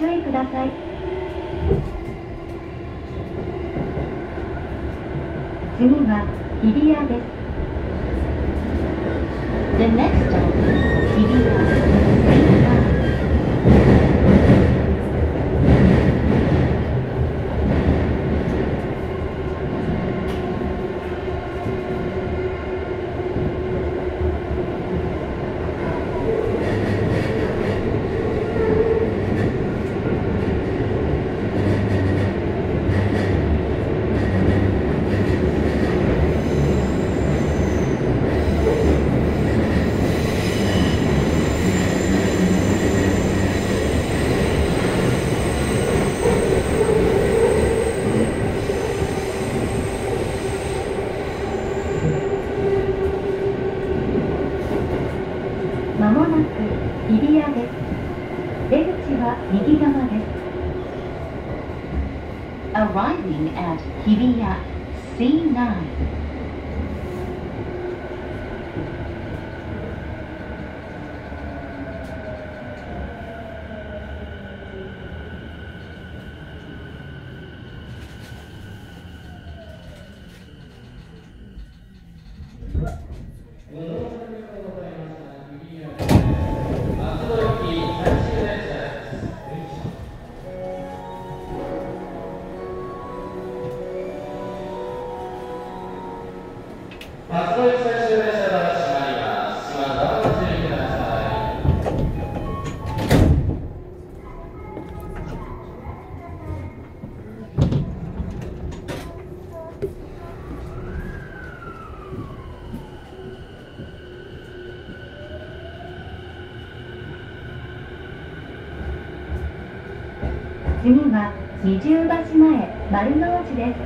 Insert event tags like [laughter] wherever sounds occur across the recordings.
注意ください。20橋前丸の内です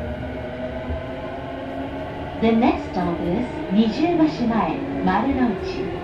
The next stop is 20橋前丸の内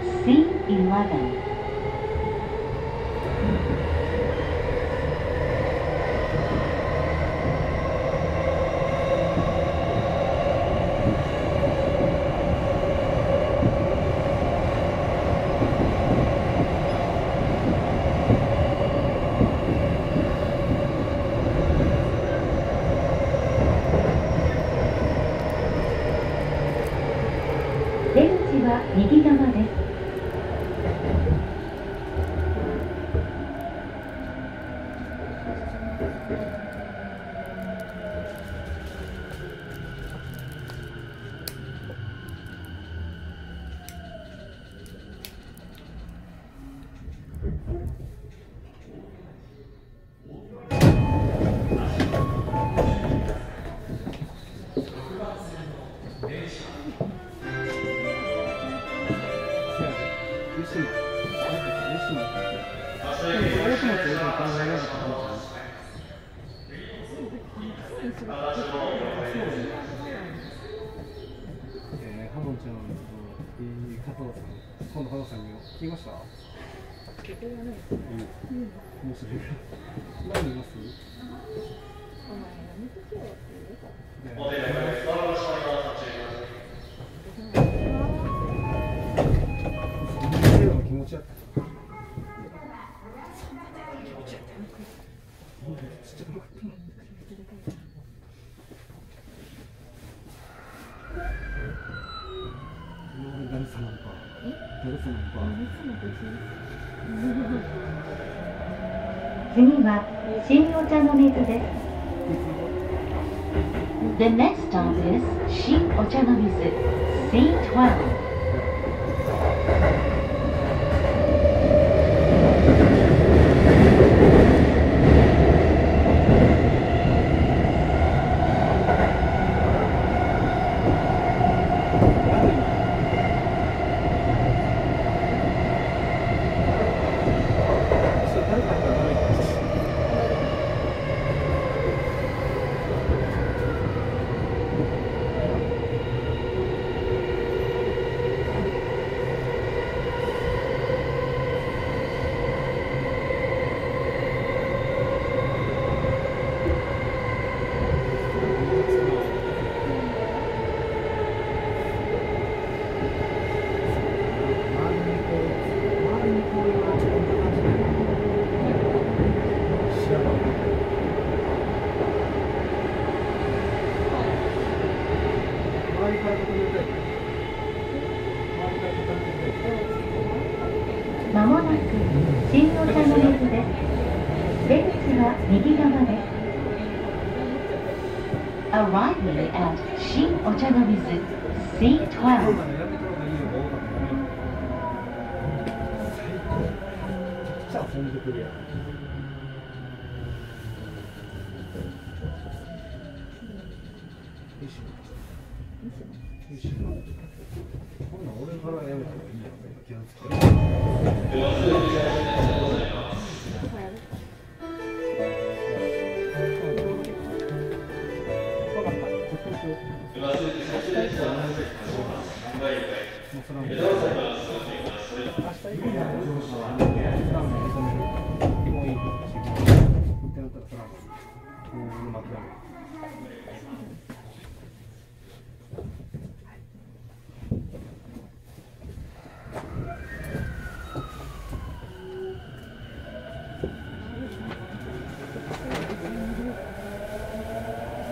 Sim e Maran. 面白 [laughs] い。何ます？お前やめとけ。の水 C12。こんなん俺からやめたらいいやん。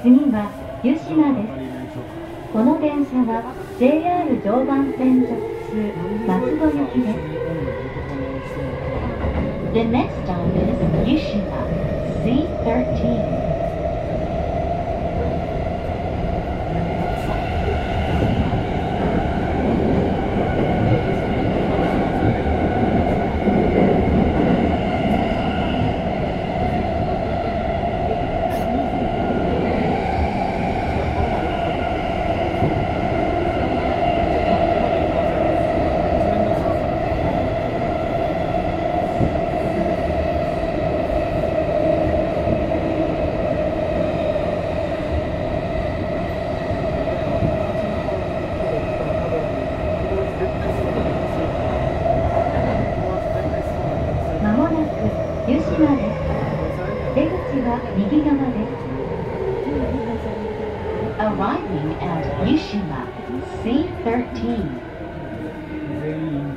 次は湯島ですこの電車は JR 常磐線直通松戸行きです The next stop is Yushima, C13. まもなく湯島です出口は右側です Arriving at Yushima, C13. 全員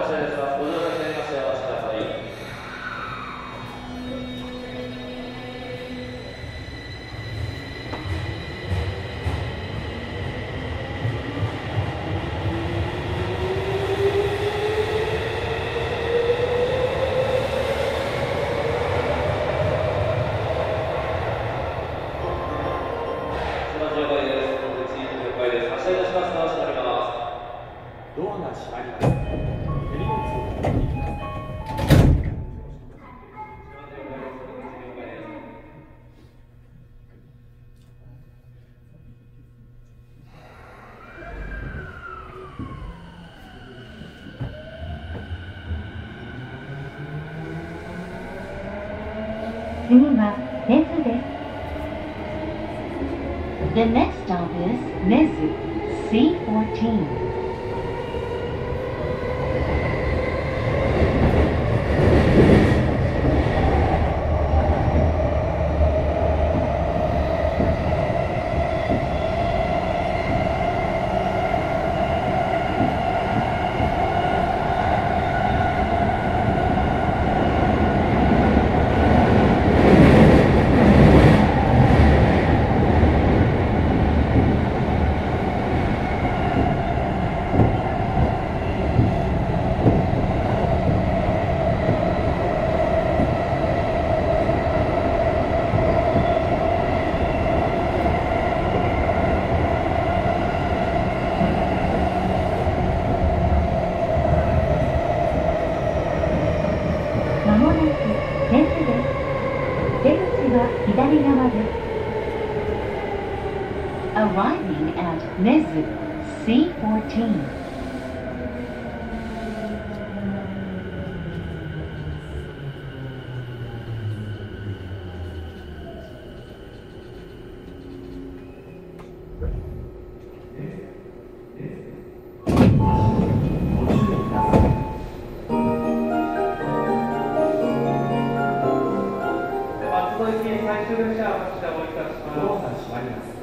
戸行き最終電車発車をいたしまドアが閉まります。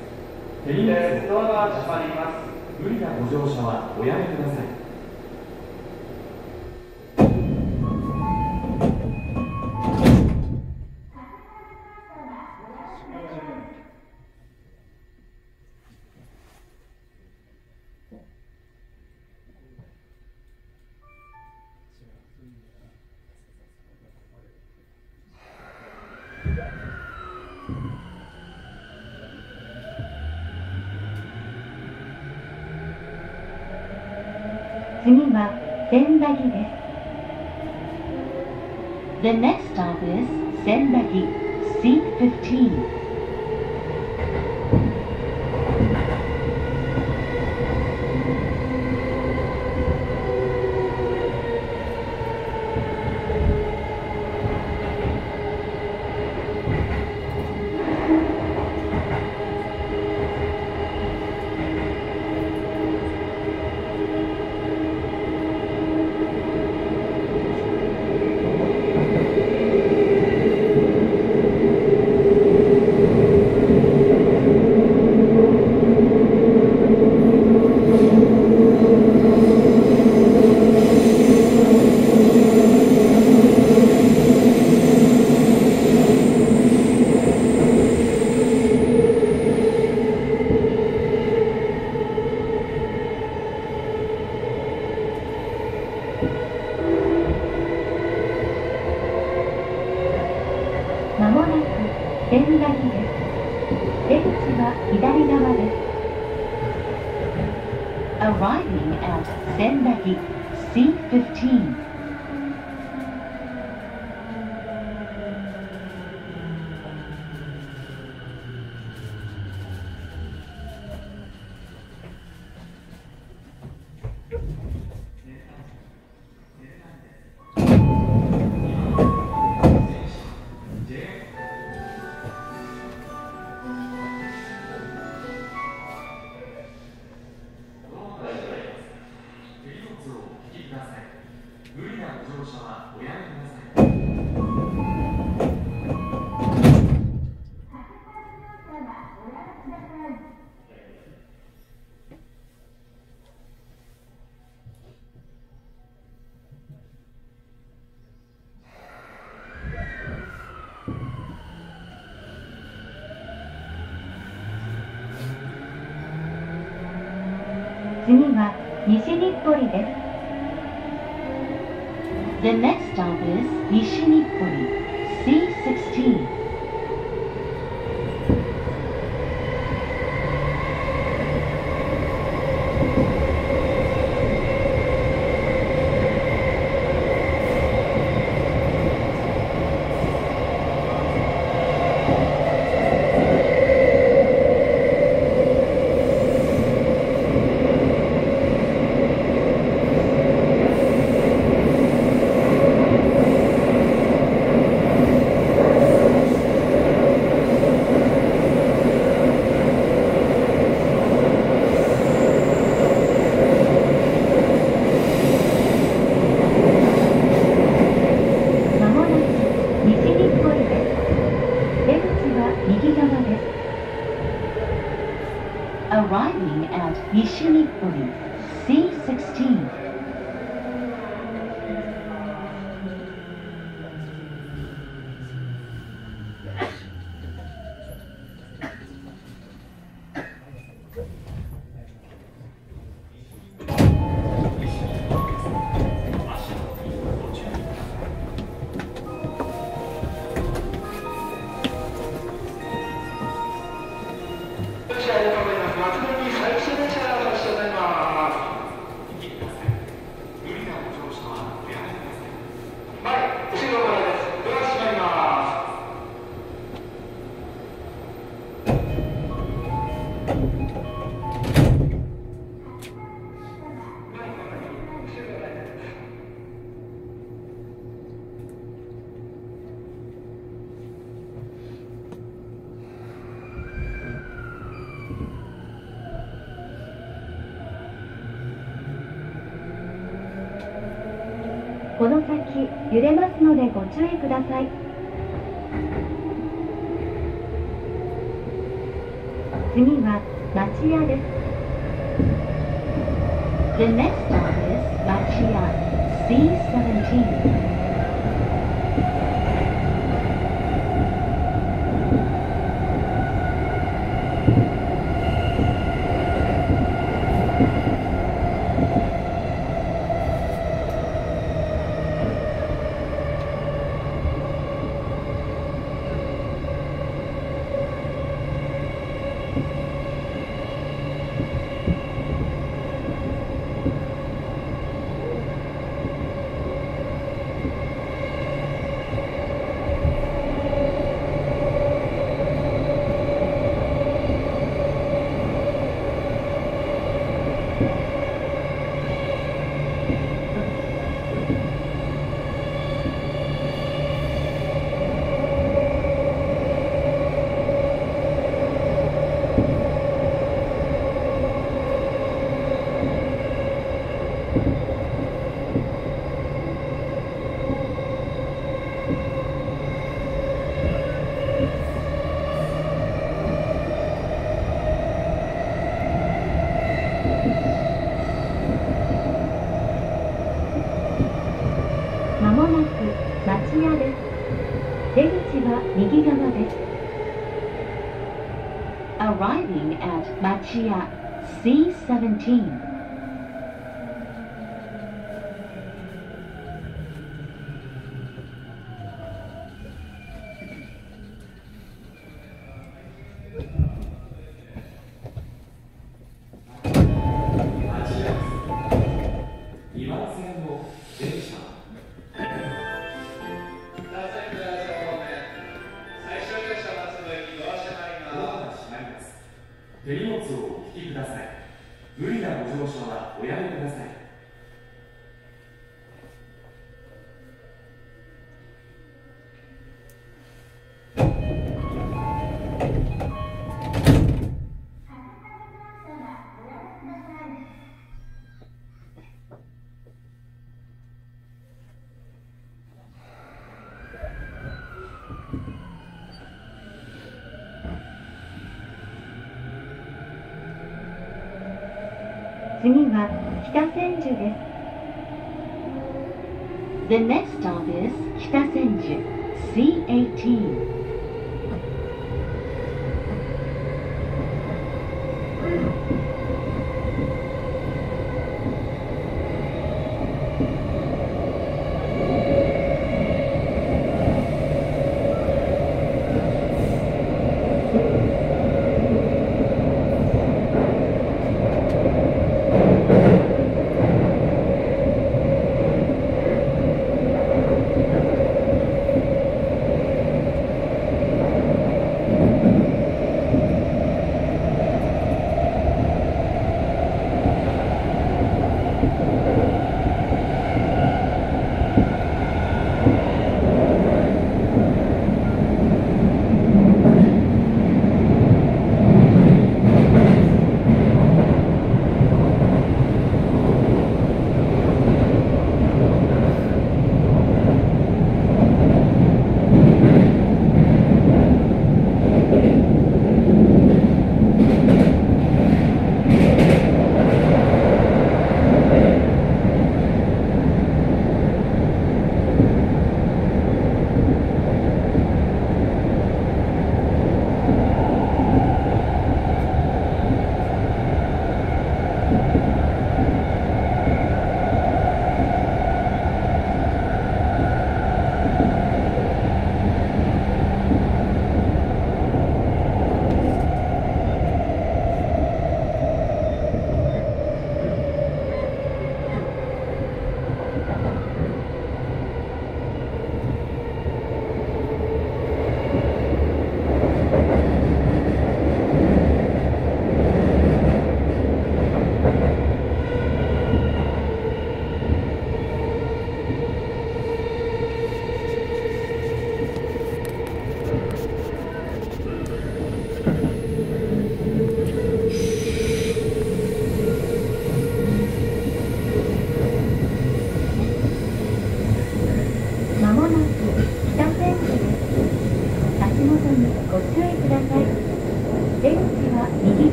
ドをアが閉まります。無理なご乗車はおやめください Sendagi. The next stop is Sendagi, seat 15. Nishinipuri desu. The next stop is Nishinipuri, C16. 揺れますのでご注意ください。次は町屋です。Chia C17. は北千住です The next stop is 北千住 C18.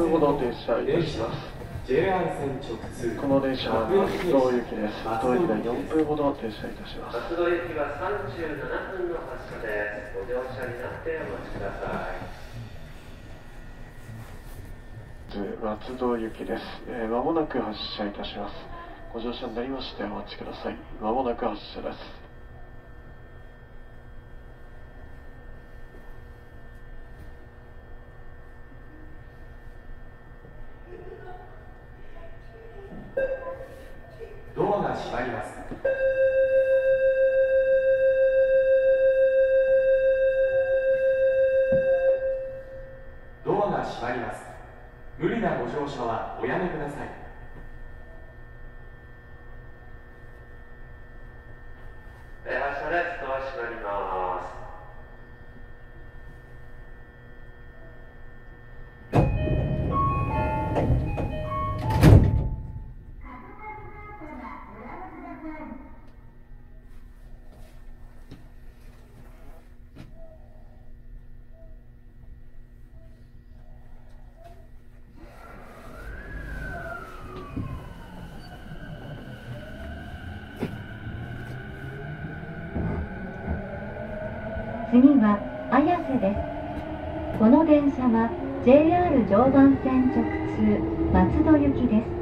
分ほど停車いたします。この電車は松戸行きです。当駅では4分ほど停車いたします。松戸行きは37分の発車です。ご乗車になってお待ちください。松戸行きです。えー、間もなく発車いたします。ご乗車になりましてお待ちください。間もなく発車です。が閉まります。ドアが閉まります。無理なご乗車はおやめ次は綾瀬ですこの電車は JR 常磐線直通松戸行きです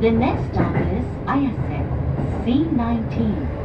The next stop is Ayase, C19.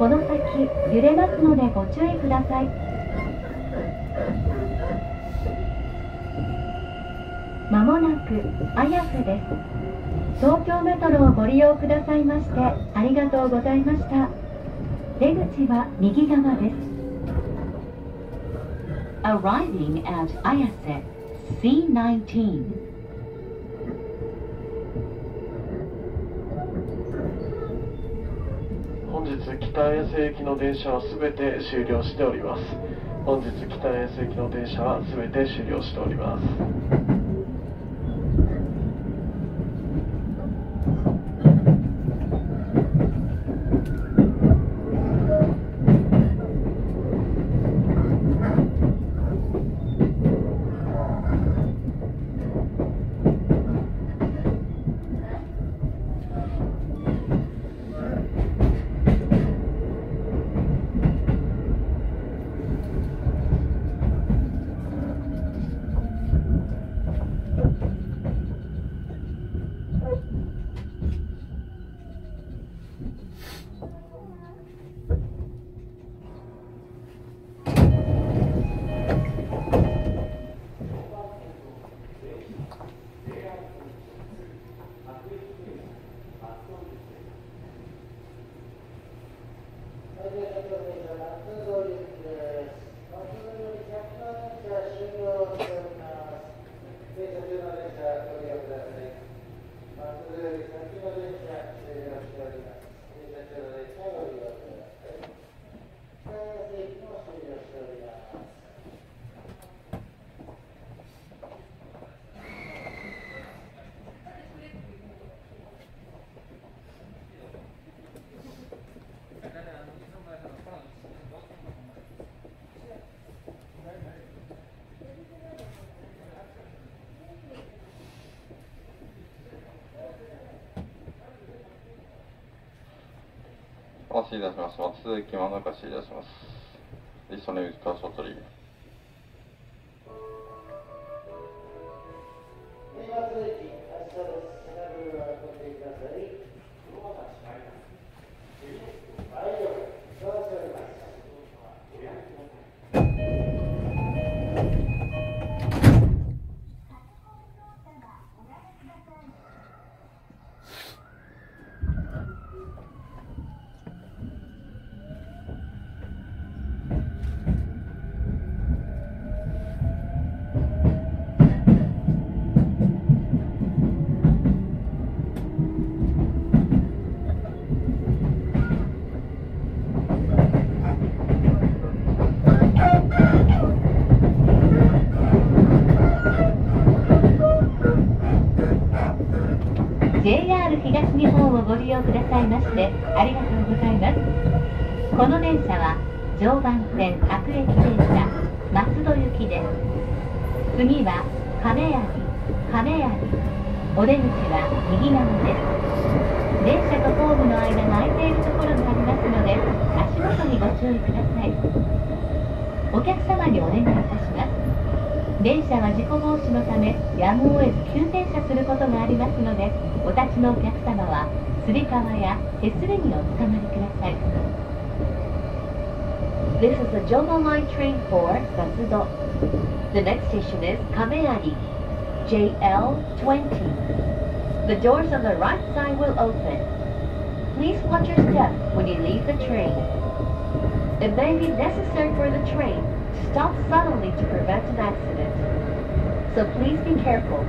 この先揺れますのでご注意ください。まもなく綾瀬です。東京メトロをご利用くださいましてありがとうございました。出口は右側です。Arriving at Ayase, C19. 本日北綾瀬行きの電車は全て終了しております。本日北遠征行きの電車は全て終了しております。お待ちいたします。松崎真中しいたします。リストネームカーショットリー。JR くださいましてありがとうございます。この電車は常磐線各駅電車松戸行きです次は亀有亀有お出口は右側です電車とホームの間が空いているところがありますので足元にご注意ください。お客様にお願いいたします。電車は事故防止のためやむを得ず急停車することがありますのでお立ちのお客様はつり革や手すりにおつかまりください This is the Joma Line train for Matsudo. The next station is Kameari, JL20. The doors on the right side will open. Please watch your step when you leave the train. It may be necessary for the train to stop suddenly to prevent an accident. So please be careful.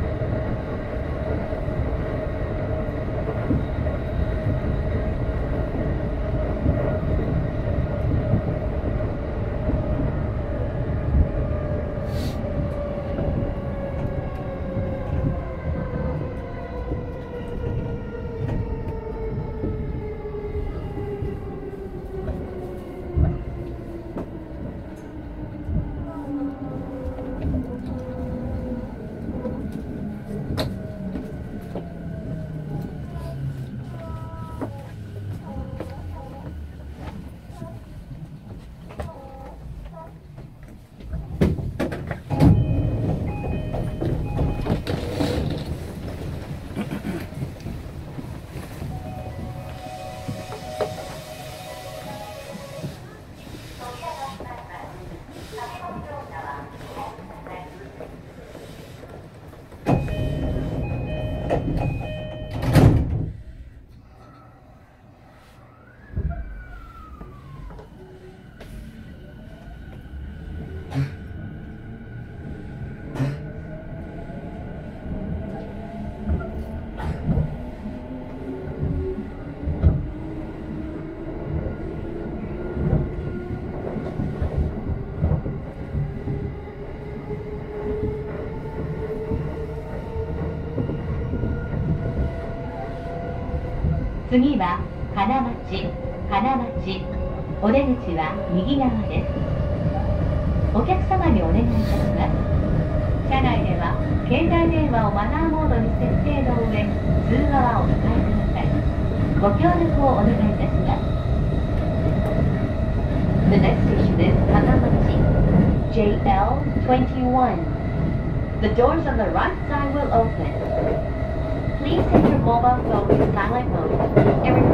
次は金町金町お出口は右側ですお客様にお願いいたします車内では携帯電話をマナーモードに設定の上通話はお使いくださいご協力をお願いいたします The next station is Kanamachi, JL21. The doors on the right side will open. Please take mobile phone, silent phone,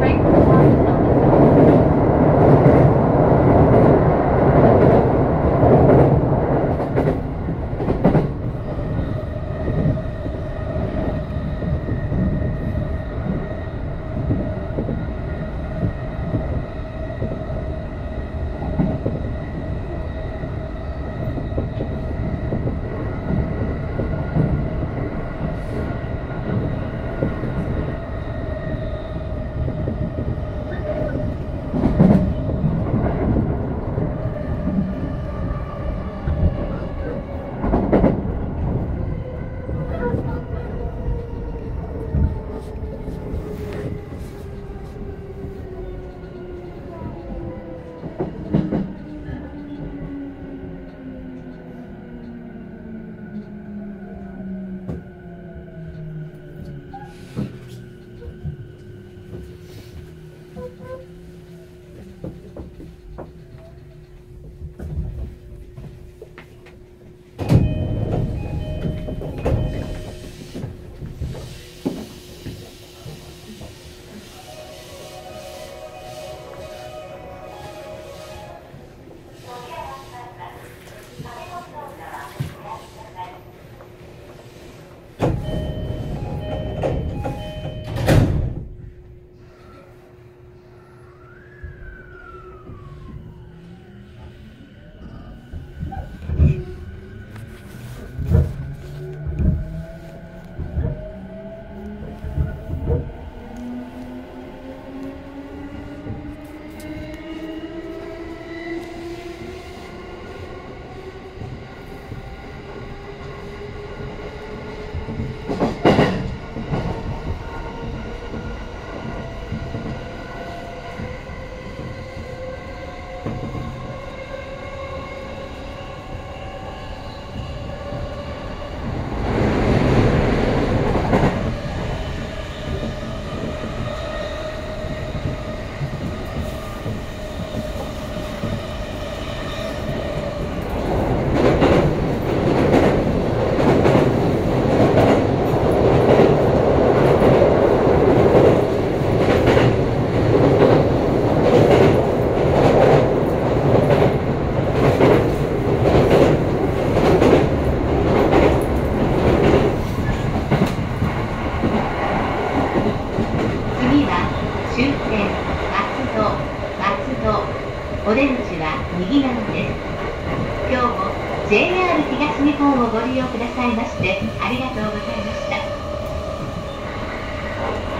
利用くださいましてありがとうございました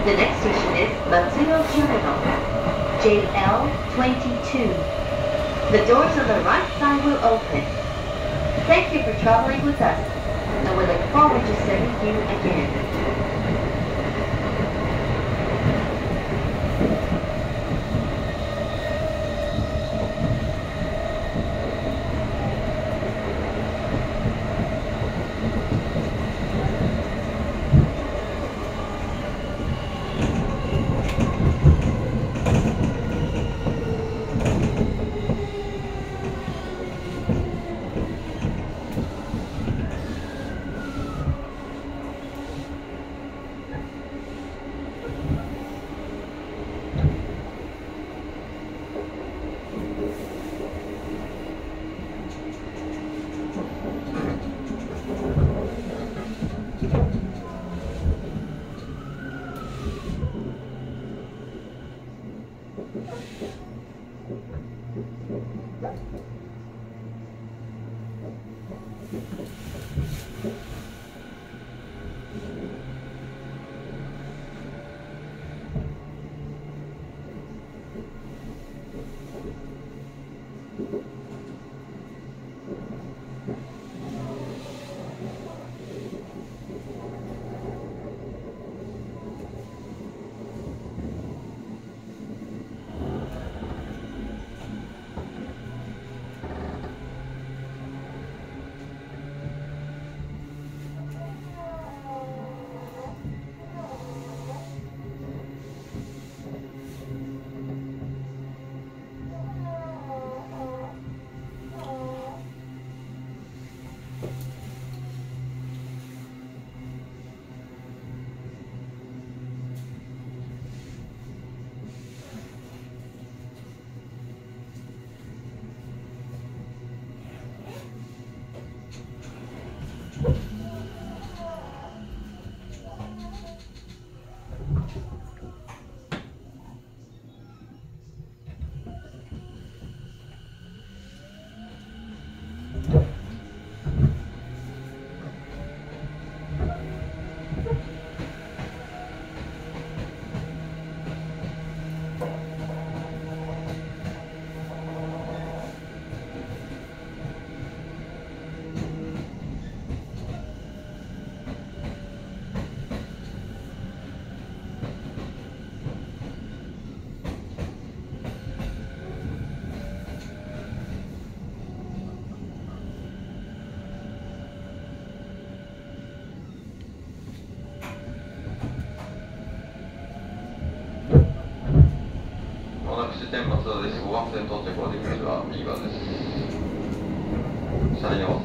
The next station is Matsudo Terminal, JL22. The doors on the right side will open. Thank you for traveling with us, and we look forward to seeing you again. Thank you. です。5番線到着は出口は右側です。車両